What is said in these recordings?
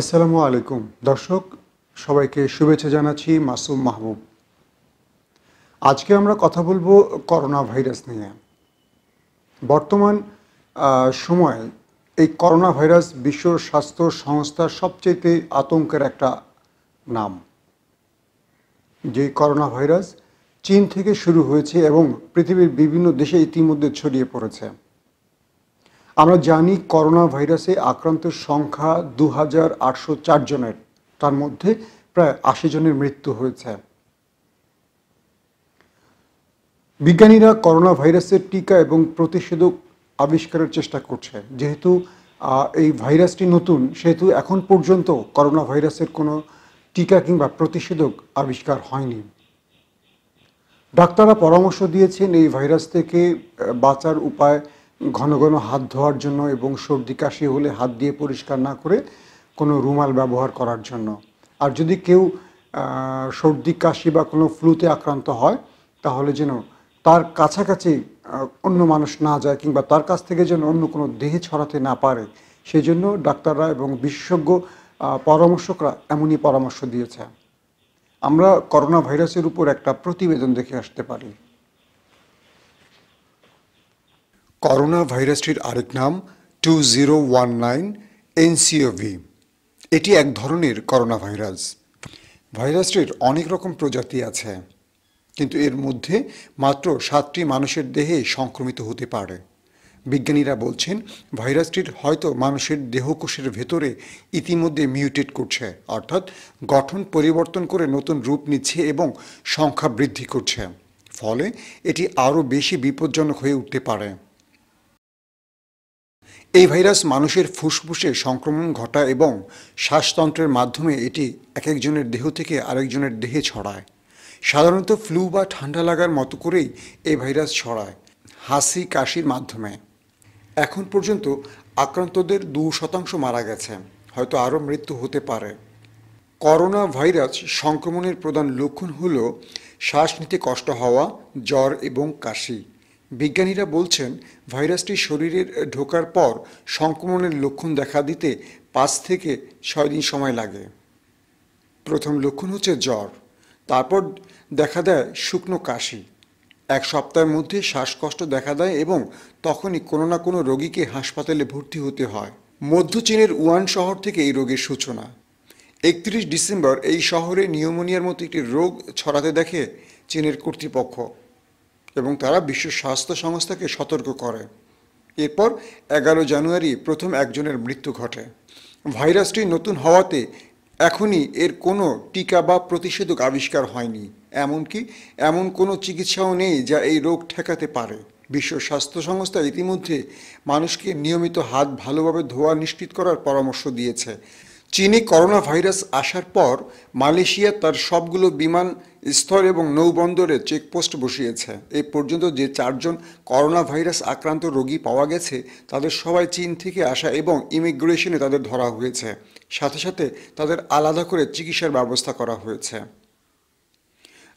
আসসালামু আলাইকুম। দর্শক, সবাইকে শুভেচ্ছা জানাচ্ছি মাসুম মাহবুব। আজকে আমরা কথা বলব করোনা ভাইরাস নিয়ে। বর্তমান সময়ে এই করোনা ভাইরাস বিশ্ব স্বাস্থ্য সংস্থার সবচেয়ে আতঙ্কের একটা নাম। যে করোনা ভাইরাস চীন থেকে শুরু হয়েছে এবং পৃথিবীর বিভিন্ন দেশে ইতিমধ্যে ছড়িয়ে পড়েছে। আমরা জানি করোনা ভাইরাসে আক্রান্তের সংখ্যা দু হাজার আটশো চার জনের। তার মধ্যে প্রায় আশি জনের মৃত্যু হয়েছে। বিজ্ঞানীরা করোনা ভাইরাসের টিকা এবং প্রতিষেধক আবিষ্কারের চেষ্টা করছে। যেহেতু এই ভাইরাসটি নতুন, সেহেতু এখন পর্যন্ত করোনা ভাইরাসের কোনো টিকা কিংবা প্রতিষেধক আবিষ্কার হয়নি। ডাক্তাররা পরামর্শ দিয়েছেন এই ভাইরাস থেকে বাঁচার উপায় ঘন ঘন হাত ধোয়ার জন্য এবং সর্দি কাশি হলে হাত দিয়ে পরিষ্কার না করে কোনো রুমাল ব্যবহার করার জন্য। আর যদি কেউ সর্দি কাশি বা কোনো ফ্লুতে আক্রান্ত হয়, তাহলে যেন তার কাছাকাছি অন্য মানুষ না যায় কিংবা তার কাছ থেকে যেন অন্য কোনো দেহে ছড়াতে না পারে সেই জন্য ডাক্তাররা এবং বিশেষজ্ঞ পরামর্শকরা এমনই পরামর্শ দিয়েছে। আমরা করোনা ভাইরাসের উপর একটা প্রতিবেদন দেখে আসতে পারি। করোনা ভাইরাসটির আরেক নাম two zero one nine nCoV. এটি এক ধরনের করোনা ভাইরাস ভাইরাসটির অনেক রকম প্রজাতি আছে, কিন্তু এর মধ্যে মাত্র সাতটি মানুষের দেহে সংক্রমিত হতে পারে। বিজ্ঞানীরা বলছেন, ভাইরাসটির হয়তো মানুষের দেহকোষের ভেতরে ইতিমধ্যে মিউটেট করছে, অর্থাৎ গঠন পরিবর্তন করে নতুন রূপ নিচ্ছে এবং সংখ্যা বৃদ্ধি করছে। ফলে এটি আরও বেশি বিপজ্জনক হয়ে উঠতে পারে। এই ভাইরাস মানুষের ফুসফুসে সংক্রমণ ঘটায় এবং শ্বাসতন্ত্রের মাধ্যমে এটি এক একজনের দেহ থেকে আরেকজনের দেহে ছড়ায়। সাধারণত ফ্লু বা ঠান্ডা লাগার মতো করেই এই ভাইরাস ছড়ায় হাসি কাশির মাধ্যমে। এখন পর্যন্ত আক্রান্তদের দু শতাংশ মারা গেছে, হয়তো আরও মৃত্যু হতে পারে। করোনা ভাইরাস সংক্রমণের প্রধান লক্ষণ হল শ্বাস নিতে কষ্ট হওয়া, জ্বর এবং কাশি। বিজ্ঞানীরা বলছেন, ভাইরাসটি শরীরে ঢোকার পর সংক্রমণের লক্ষণ দেখা দিতে পাঁচ থেকে ছয় দিন সময় লাগে। প্রথম লক্ষণ হচ্ছে জ্বর, তারপর দেখা দেয় শুকনো কাশি। এক সপ্তাহের মধ্যে শ্বাসকষ্ট দেখা দেয় এবং তখনই কোনো না কোনো রোগীকে হাসপাতালে ভর্তি হতে হয়। মধ্য চীনের উয়ান শহর থেকে এই রোগের সূচনা। একত্রিশ ডিসেম্বর এই শহরে নিউমোনিয়ার মতো একটি রোগ ছড়াতে দেখে চীনের কর্তৃপক্ষ। এবং তারা বিশ্ব স্বাস্থ্য সংস্থাকে সতর্ক করে। এরপর এগারো জানুয়ারি প্রথম একজনের মৃত্যু ঘটে। ভাইরাসটি নতুন হওয়াতে এখনই এর কোনো টিকা বা প্রতিষেধক আবিষ্কার হয়নি। এমনকি এমন কোনো চিকিৎসাও নেই যা এই রোগ ঠেকাতে পারে। বিশ্ব স্বাস্থ্য সংস্থা ইতিমধ্যে মানুষকে নিয়মিত হাত ভালোভাবে ধোয়া নিশ্চিত করার পরামর্শ দিয়েছে। চীনে করোনা ভাইরাস আসার পর মালয়েশিয়া তার সবগুলো বিমান স্থল এবং নৌবন্দরে চেকপোস্ট বসিয়েছে। এই পর্যন্ত যে চারজন করোনা ভাইরাস আক্রান্ত রোগী পাওয়া গেছে, তাদের সবাই চীন থেকে আসা এবং ইমিগ্রেশনে তাদের ধরা হয়েছে। সাথে সাথে তাদের আলাদা করে চিকিৎসার ব্যবস্থা করা হয়েছে।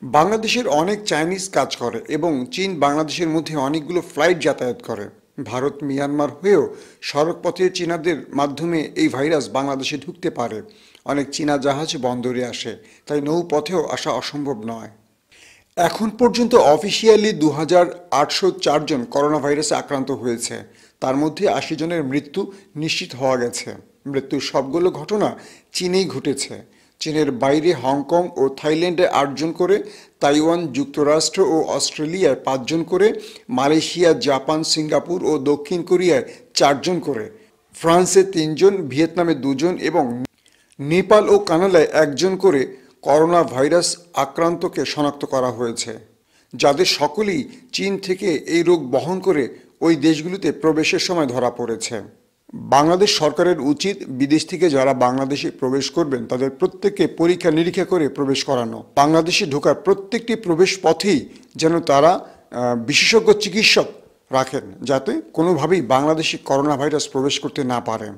বাংলাদেশের অনেক চাইনিজ কাজ করে এবং চীন বাংলাদেশের মধ্যে অনেকগুলো ফ্লাইট যাতায়াত করে। ভারত, মিয়ানমার হয়েও সড়কপথে চীনাদের মাধ্যমে এই ভাইরাস বাংলাদেশে ঢুকতে পারে। অনেক চীনা জাহাজ বন্দরে আসে, তাই নৌপথেও আসা অসম্ভব নয়। এখন পর্যন্ত অফিসিয়ালি দু হাজার চারজন করোনা ভাইরাসে আক্রান্ত হয়েছে। তার মধ্যে আশি জনের মৃত্যু নিশ্চিত হওয়া গেছে। মৃত্যুর সবগুলো ঘটনা চীনেই ঘটেছে। চীনের বাইরে হংকং ও থাইল্যান্ডে আটজন করে, তাইওয়ান যুক্তরাষ্ট্র ও অস্ট্রেলিয়ায় পাঁচজন করে, মালয়েশিয়া, জাপান, সিঙ্গাপুর ও দক্ষিণ কোরিয়ায় চারজন করে। ফ্রান্সে তিনজন, ভিয়েতনামে দুজন এবং নেপাল ও কানাডায় একজন করে করোনা ভাইরাস আক্রান্তকে শনাক্ত করা হয়েছে, যাদের সকলেই চীন থেকে এই রোগ বহন করে ওই দেশগুলিতে প্রবেশের সময় ধরা পড়েছে। বাংলাদেশ সরকারের উচিত বিদেশ থেকে যারা বাংলাদেশে প্রবেশ করবেন, তাদের প্রত্যেককে পরীক্ষা নিরীক্ষা করে প্রবেশ করানো। বাংলাদেশে ঢোকার প্রত্যেকটি প্রবেশ পথেই যেন তারা বিশেষজ্ঞ চিকিৎসক রাখেন, যাতে কোনোভাবেই বাংলাদেশে করোনা ভাইরাস প্রবেশ করতে না পারে।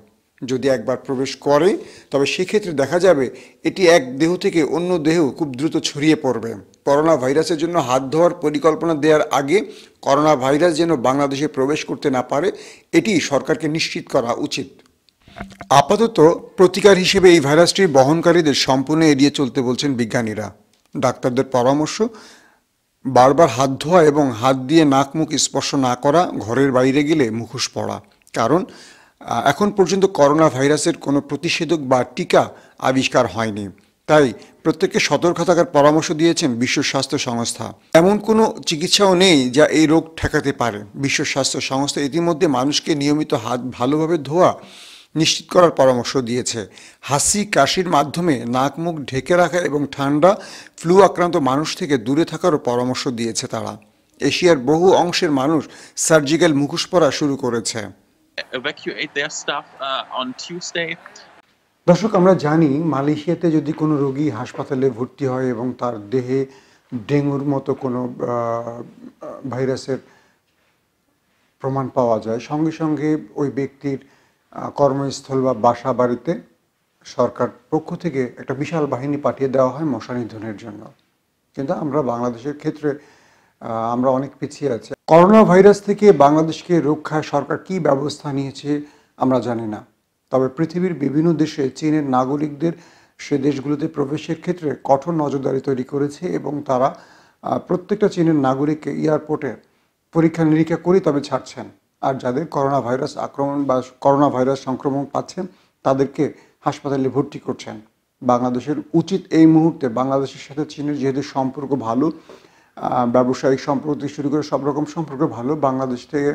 যদি একবার প্রবেশ করে, তবে সেক্ষেত্রে দেখা যাবে এটি এক দেহ থেকে অন্য দেহ খুব দ্রুত ছড়িয়ে পড়বে। করোনা ভাইরাসের জন্য হাত ধোয়ার পরিকল্পনা দেওয়ার আগে করোনা ভাইরাস যেন বাংলাদেশে প্রবেশ করতে না পারে, এটি সরকারকে নিশ্চিত করা উচিত। আপাতত প্রতিকার হিসেবে এই ভাইরাসটির বহনকারীদের সম্পূর্ণ এড়িয়ে চলতে বলছেন বিজ্ঞানীরা। ডাক্তারদের পরামর্শ, বারবার হাত ধোয়া এবং হাত দিয়ে নাক মুখ স্পর্শ না করা, ঘরের বাইরে গেলে মুখোশ পড়া। কারণ এখন পর্যন্ত করোনা ভাইরাসের কোনো প্রতিষেধক বা টিকা আবিষ্কার হয়নি। তাই প্রত্যেককে সতর্ক থাকার পরামর্শ দিয়েছেন বিশ্ব স্বাস্থ্য সংস্থা। এমন কোনো চিকিৎসাও নেই যা এই রোগ ঠেকাতে পারে। বিশ্ব স্বাস্থ্য সংস্থা ইতিমধ্যে মানুষকে নিয়মিত হাত ভালোভাবে ধোয়া নিশ্চিত করার পরামর্শ দিয়েছে। হাসি কাশির মাধ্যমে নাক মুখ ঢেকে রাখা এবং ঠান্ডা ফ্লু আক্রান্ত মানুষ থেকে দূরে থাকারও পরামর্শ দিয়েছে তারা। এশিয়ার বহু অংশের মানুষ সার্জিক্যাল মুখোশ পরা শুরু করেছে। Evacuate their uh, on Tuesday. দর্শক, আমরা জানি মালয়েশিয়াতে যদি কোনো রোগী হাসপাতালে ভর্তি হয় এবং তার দেহে ডেঙ্গুর মতো কোনো ভাইরাসের প্রমাণ পাওয়া যায়, সঙ্গে সঙ্গে ওই ব্যক্তির কর্মস্থল বা বাসা বাড়িতে সরকার পক্ষ থেকে একটা বিশাল বাহিনী পাঠিয়ে দেওয়া হয় মশা নিধনের জন্য। কিন্তু আমরা বাংলাদেশের ক্ষেত্রে আমরা অনেক পিছিয়ে আছি। করোনা ভাইরাস থেকে বাংলাদেশকে রক্ষায় সরকার কি ব্যবস্থা নিয়েছে আমরা জানি না। তবে পৃথিবীর বিভিন্ন দেশে চীনের নাগরিকদের সে দেশগুলোতে প্রবেশের ক্ষেত্রে কঠোর নজরদারি তৈরি করেছে এবং তারা প্রত্যেকটা চীনের নাগরিককে এয়ারপোর্টে পরীক্ষা নিরীক্ষা করে তবে ছাড়ছেন। আর যাদের করোনা ভাইরাস আক্রমণ বা করোনা ভাইরাস সংক্রমণ পাচ্ছেন তাদেরকে হাসপাতালে ভর্তি করছেন। বাংলাদেশের উচিত এই মুহূর্তে বাংলাদেশের সাথে চীনের যেহেতু সম্পর্ক ভালো ব্যবসায়িক সম্পর্ক থেকে শুরু করে সব রকম সম্পর্ক ভালো, বাংলাদেশ থেকে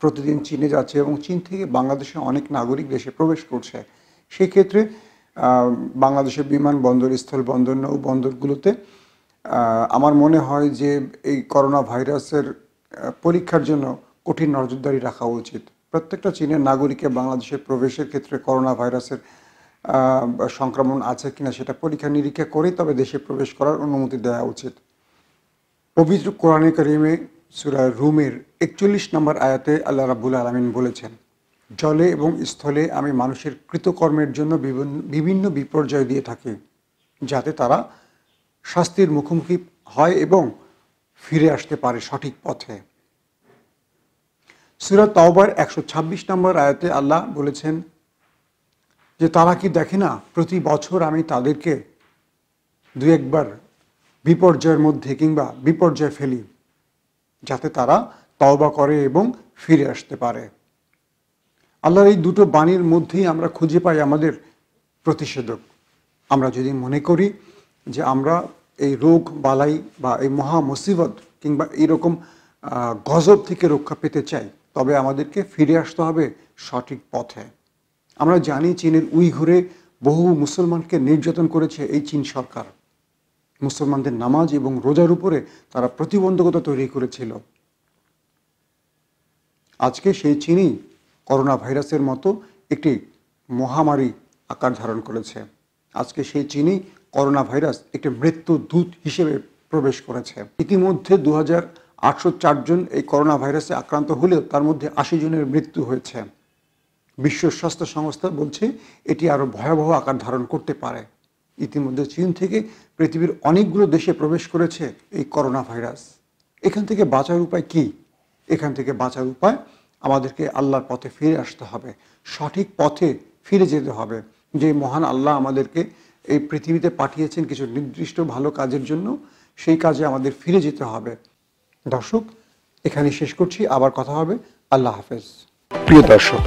প্রতিদিন চীনে যাচ্ছে এবং চীন থেকে বাংলাদেশে অনেক নাগরিক দেশে প্রবেশ করছে। সেক্ষেত্রে বাংলাদেশের বিমানবন্দর স্থলবন্দর নৌ বন্দরগুলোতে আমার মনে হয় যে এই করোনা ভাইরাসের পরীক্ষার জন্য কঠিন নজরদারি রাখা উচিত। প্রত্যেকটা চীনের নাগরিককে বাংলাদেশে প্রবেশের ক্ষেত্রে করোনা ভাইরাসের সংক্রমণ আছে কিনা সেটা পরীক্ষা নিরীক্ষা করেই তবে দেশে প্রবেশ করার অনুমতি দেওয়া উচিত। পবিত্র কোরআনে করিমে সুরা রুমের একচল্লিশ নম্বর আয়াতে আল্লাহ রাব্বুল আলমিন বলেছেন, জলে এবং স্থলে আমি মানুষের কৃতকর্মের জন্য বিভিন্ন বিভিন্ন বিপর্যয় দিয়ে থাকি, যাতে তারা শাস্তির মুখোমুখি হয় এবং ফিরে আসতে পারে সঠিক পথে। সুরা তাওবার একশো ছাব্বিশ নম্বর আয়াতে আল্লাহ বলেছেন, যে তারা কি দেখে না, প্রতি বছর আমি তাদেরকে দু একবার বিপর্যয়ের মধ্যে কিংবা বিপর্যয় ফেলি। যাতে তারা তওবা করে এবং ফিরে আসতে পারে। আল্লাহর এই দুটো বাণীর মধ্যেই আমরা খুঁজে পাই আমাদের প্রতিষেধক। আমরা যদি মনে করি যে আমরা এই রোগ, বালাই বা এই মহা মুসিবত কিংবা এইরকম গজব থেকে রক্ষা পেতে চাই, তবে আমাদেরকে ফিরে আসতে হবে সঠিক পথে। আমরা জানি চীনের উইঘুরে বহু মুসলমানকে নির্যাতন করেছে এই চীন সরকার। মুসলমানদের নামাজ এবং রোজার উপরে তারা প্রতিবন্ধকতা তৈরি করেছিল। আজকে সেই চীনই করোনা ভাইরাসের মতো একটি মহামারী আকার ধারণ করেছে। আজকে সেই চীনই করোনা ভাইরাস একটি মৃত্যু দূত হিসেবে প্রবেশ করেছে। ইতিমধ্যে দু হাজার আটশো জন এই করোনা ভাইরাসে আক্রান্ত হলেও তার মধ্যে আশি জনের মৃত্যু হয়েছে। বিশ্ব স্বাস্থ্য সংস্থা বলছে, এটি আরও ভয়াবহ আকার ধারণ করতে পারে। ইতিমধ্যে চীন থেকে পৃথিবীর অনেকগুলো দেশে প্রবেশ করেছে এই করোনা ভাইরাস। এখান থেকে বাঁচার উপায় কি? এখান থেকে বাঁচার উপায় আমাদেরকে আল্লাহর পথে ফিরে আসতে হবে। সঠিক পথে ফিরে যেতে হবে। যে মহান আল্লাহ আমাদেরকে এই পৃথিবীতে পাঠিয়েছেন কিছু নির্দিষ্ট ভালো কাজের জন্য, সেই কাজে আমাদের ফিরে যেতে হবে। দর্শক, এখানে শেষ করছি। আবার কথা হবে। আল্লাহ হাফেজ। প্রিয় দর্শক,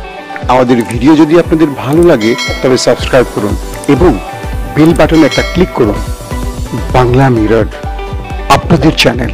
আমাদের ভিডিও যদি আপনাদের ভালো লাগে, তবে সাবস্ক্রাইব করুন এবং বেল বাটনে একটা ক্লিক করুন। বাংলা মিরর আপনাদের চ্যানেল